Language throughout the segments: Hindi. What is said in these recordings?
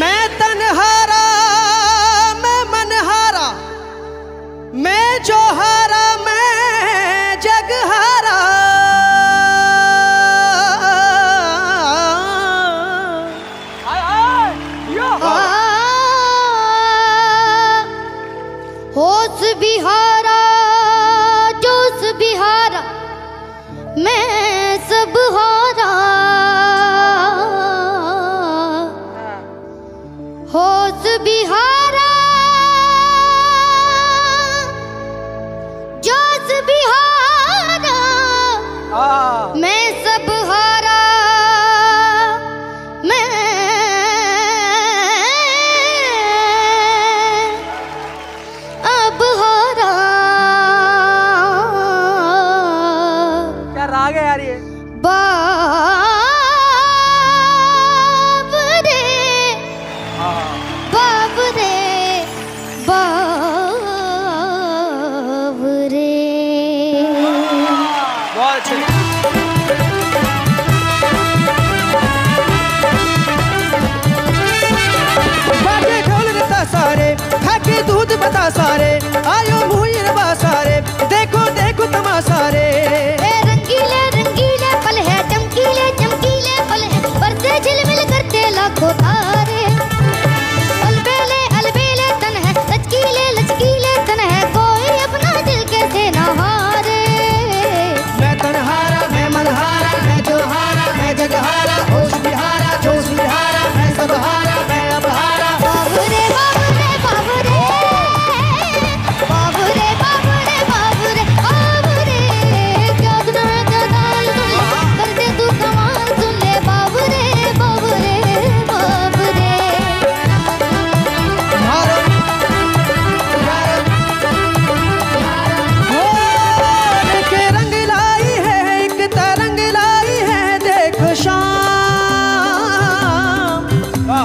मैं तनहारा मैं मनहारा मैं जो हारा मैं जग हारा होश बिहारा क्या गया यार ये। बाब रे बाब रे बाब रे बहुत अच्छे। करते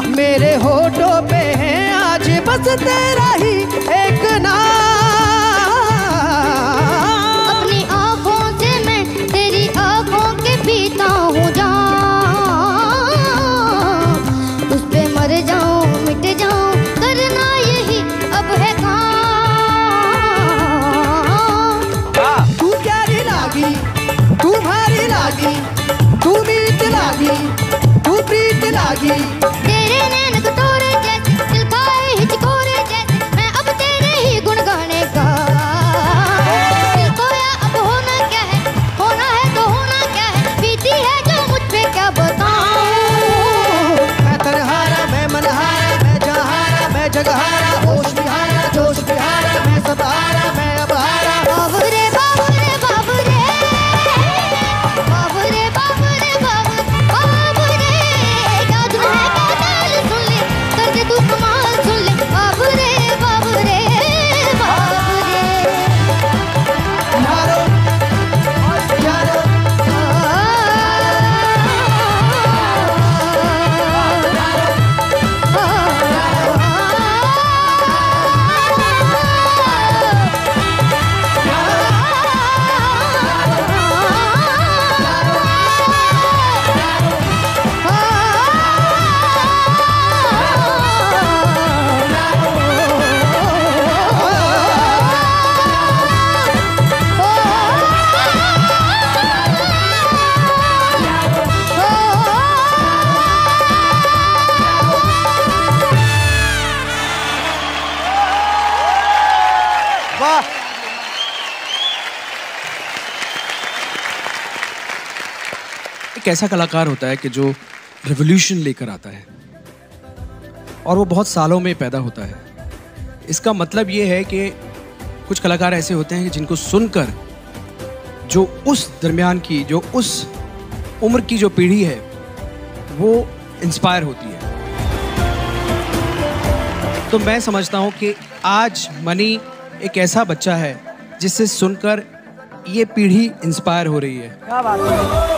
मेरे होठों पे है आज बस तेरा ही एक नाम। अपनी आँखों से मैं तेरी आँखों के पीता हूँ जान। उस पे मर जाऊँ मिट जाऊँ करना यही अब है काम। तू प्यारी लागी तू भारी लागी तू मीत लागी तू प्रीत लागी। れねえなこと एक ऐसा कलाकार होता है कि जो रिवोल्यूशन लेकर आता है। और वो बहुत सालों में पैदा होता है। इसका मतलब ये है कि कुछ कलाकार ऐसे होते हैं जिनको सुनकर जो उस दरमियान की, जो उस उम्र की जो पीढ़ी है, वो इंस्पायर होती है। तो मैं समझता हूँ कि आज मनी एक ऐसा बच्चा है जिससे सुनकर ये पीढ़ी इंस्पायर हो रही है। क्या बात है।